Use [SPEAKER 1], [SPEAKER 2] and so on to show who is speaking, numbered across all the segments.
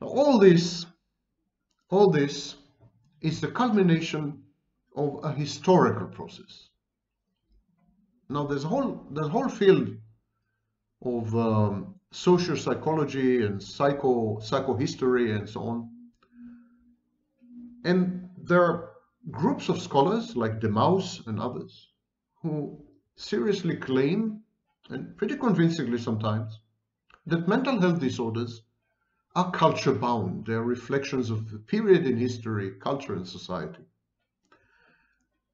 [SPEAKER 1] All this, all this is the culmination of a historical process. Now, there's a whole, there's a whole field of um, social psychology and psycho psychohistory and so on. And there are groups of scholars like deMause and others who seriously claim, and pretty convincingly sometimes, that mental health disorders are culture bound. They are reflections of a period in history, culture, and society.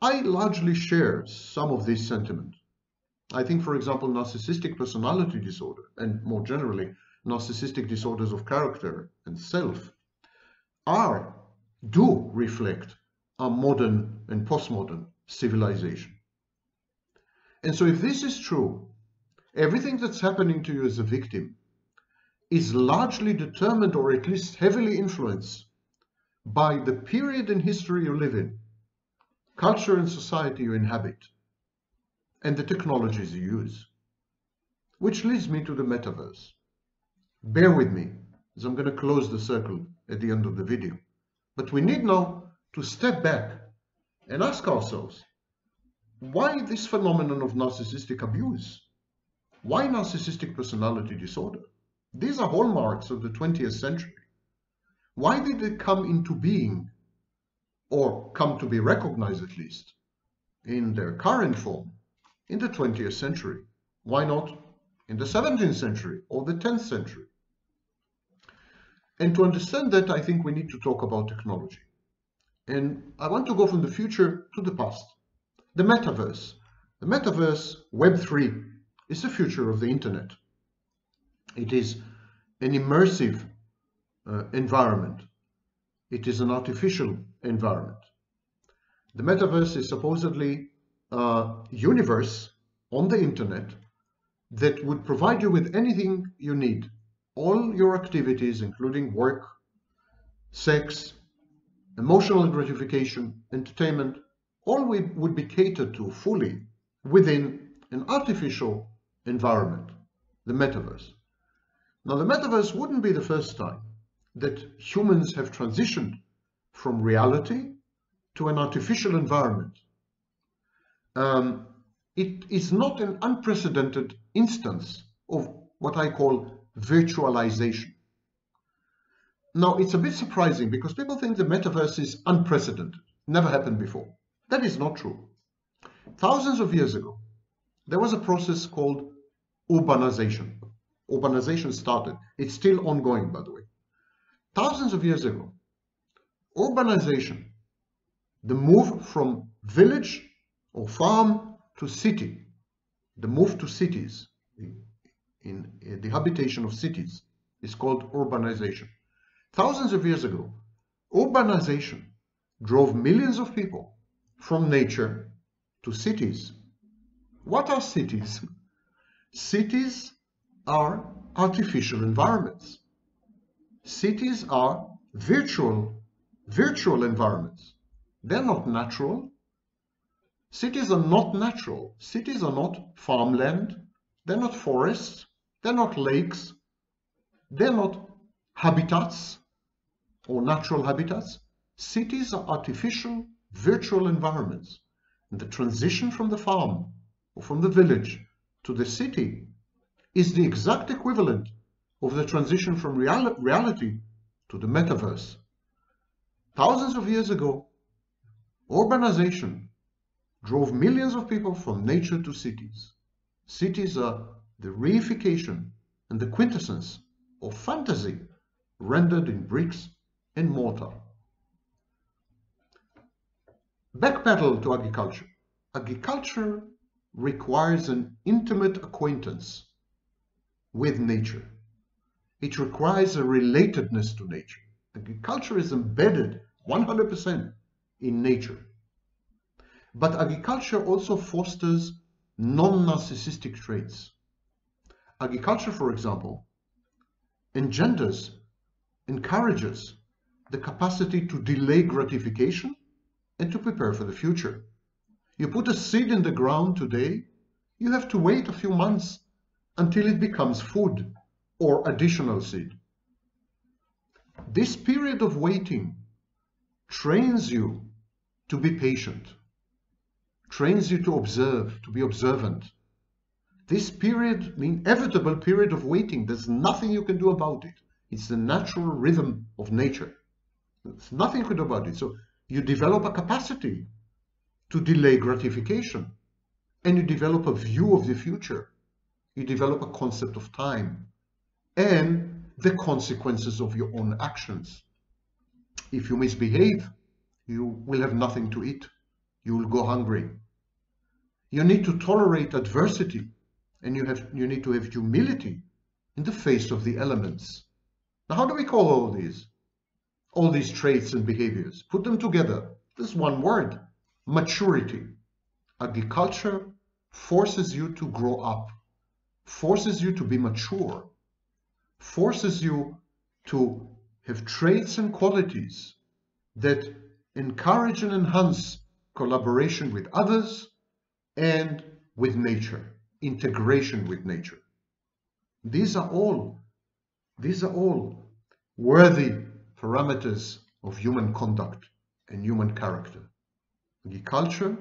[SPEAKER 1] I largely share some of this sentiment. I think, for example, narcissistic personality disorder, and more generally, narcissistic disorders of character and self, are, do reflect a modern and postmodern civilization. And so if this is true, everything that's happening to you as a victim is largely determined or at least heavily influenced by the period in history you live in, culture and society you inhabit, and the technologies you use. Which leads me to the metaverse. Bear with me, as I'm going to close the circle at the end of the video. But we need now to step back and ask ourselves, why this phenomenon of narcissistic abuse? Why narcissistic personality disorder? These are hallmarks of the 20th century. Why did they come into being, or come to be recognized at least, in their current form in the 20th century? Why not in the 17th century or the 10th century? And to understand that, I think we need to talk about technology. And I want to go from the future to the past. The metaverse. The metaverse, Web3, is the future of the internet. It is an immersive uh, environment. It is an artificial environment. The metaverse is supposedly a universe on the internet that would provide you with anything you need. All your activities, including work, sex, emotional gratification, entertainment, all we would be catered to fully within an artificial environment, the metaverse. Now, the metaverse wouldn't be the first time that humans have transitioned from reality to an artificial environment. Um, it is not an unprecedented instance of what I call virtualization. Now, it's a bit surprising because people think the metaverse is unprecedented, never happened before. That is not true. Thousands of years ago, there was a process called urbanization. Urbanization started. It's still ongoing, by the way. Thousands of years ago, urbanization, the move from village or farm to city, the move to cities, in, in the habitation of cities, is called urbanization. Thousands of years ago, urbanization drove millions of people from nature to cities. What are cities? Cities are artificial environments. Cities are virtual, virtual environments. They're not natural. Cities are not natural. Cities are not farmland. They're not forests. They're not lakes. They're not habitats or natural habitats. Cities are artificial, virtual environments. And the transition from the farm or from the village to the city is the exact equivalent of the transition from real reality to the metaverse. Thousands of years ago, urbanization drove millions of people from nature to cities. Cities are the reification and the quintessence of fantasy rendered in bricks and mortar. Backpedal to agriculture. Agriculture requires an intimate acquaintance with nature. It requires a relatedness to nature. Agriculture is embedded 100% in nature. But agriculture also fosters non-narcissistic traits. Agriculture, for example, engenders, encourages the capacity to delay gratification and to prepare for the future. You put a seed in the ground today, you have to wait a few months until it becomes food or additional seed. This period of waiting trains you to be patient, trains you to observe, to be observant. This period, the inevitable period of waiting, there's nothing you can do about it. It's the natural rhythm of nature. There's nothing you can do about it. So you develop a capacity to delay gratification and you develop a view of the future. You develop a concept of time and the consequences of your own actions. If you misbehave, you will have nothing to eat. You will go hungry. You need to tolerate adversity and you have you need to have humility in the face of the elements. Now, how do we call all these? All these traits and behaviors. Put them together. This one word, maturity. Agriculture forces you to grow up, forces you to be mature, forces you to have traits and qualities that encourage and enhance collaboration with others and with nature, integration with nature. These are all, these are all worthy parameters of human conduct and human character. Agriculture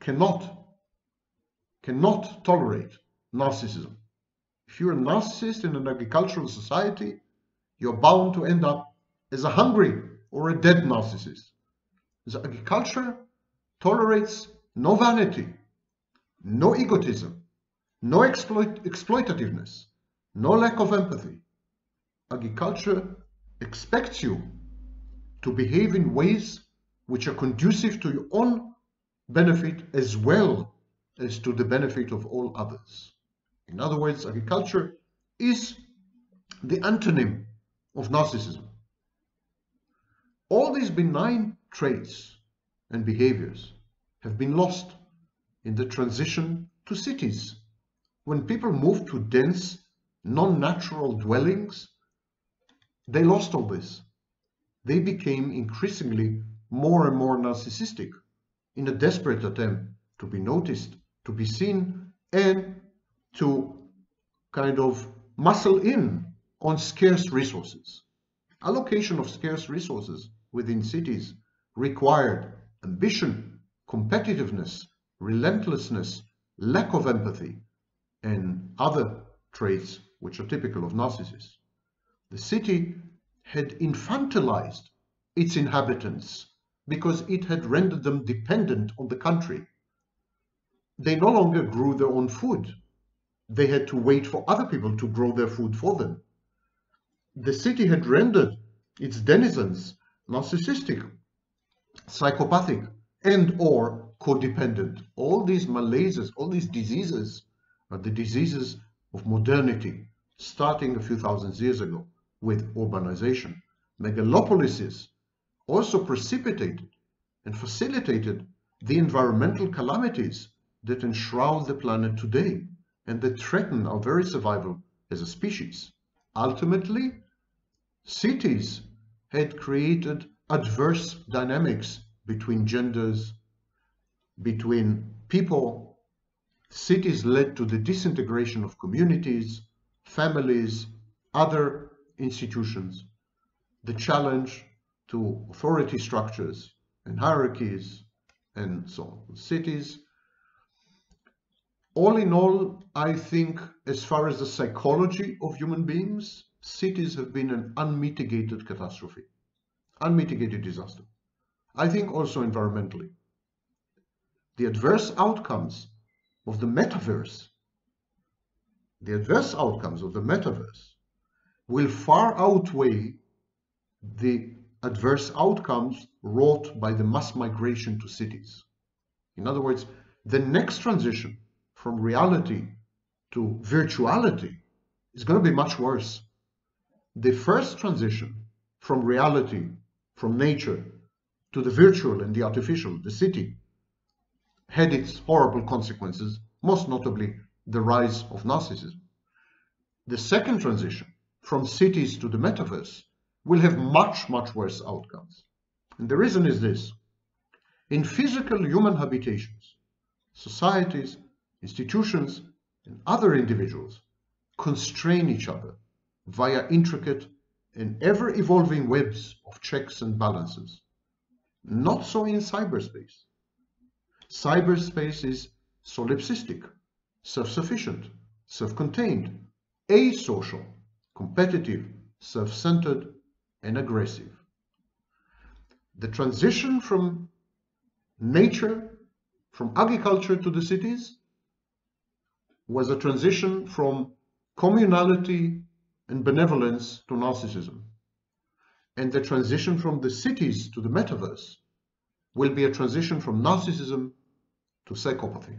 [SPEAKER 1] cannot, cannot tolerate narcissism. If you're a narcissist in an agricultural society, you're bound to end up as a hungry or a dead narcissist. The agriculture tolerates no vanity, no egotism, no exploit exploitativeness, no lack of empathy. Agriculture expects you to behave in ways which are conducive to your own benefit as well as to the benefit of all others. In other words, agriculture is the antonym of narcissism. All these benign traits and behaviors have been lost in the transition to cities. When people moved to dense, non-natural dwellings, they lost all this. They became increasingly more and more narcissistic in a desperate attempt to be noticed, to be seen, and to kind of muscle in on scarce resources. Allocation of scarce resources within cities required ambition, competitiveness, relentlessness, lack of empathy, and other traits which are typical of narcissists. The city had infantilized its inhabitants because it had rendered them dependent on the country. They no longer grew their own food they had to wait for other people to grow their food for them. The city had rendered its denizens narcissistic, psychopathic, and or codependent. All these malaises, all these diseases are the diseases of modernity, starting a few thousand years ago with urbanization. Megalopolises also precipitated and facilitated the environmental calamities that enshroud the planet today and that threaten our very survival as a species. Ultimately, cities had created adverse dynamics between genders, between people. Cities led to the disintegration of communities, families, other institutions, the challenge to authority structures and hierarchies, and so on. Cities all in all, I think as far as the psychology of human beings, cities have been an unmitigated catastrophe, unmitigated disaster. I think also environmentally. The adverse outcomes of the metaverse, the adverse outcomes of the metaverse will far outweigh the adverse outcomes wrought by the mass migration to cities. In other words, the next transition from reality to virtuality is going to be much worse. The first transition from reality, from nature, to the virtual and the artificial, the city, had its horrible consequences, most notably the rise of narcissism. The second transition, from cities to the metaverse, will have much, much worse outcomes. And the reason is this. In physical human habitations, societies institutions, and other individuals constrain each other via intricate and ever-evolving webs of checks and balances. Not so in cyberspace. Cyberspace is solipsistic, self-sufficient, self-contained, asocial, competitive, self-centered, and aggressive. The transition from nature, from agriculture to the cities, was a transition from communality and benevolence to narcissism. And the transition from the cities to the metaverse will be a transition from narcissism to psychopathy.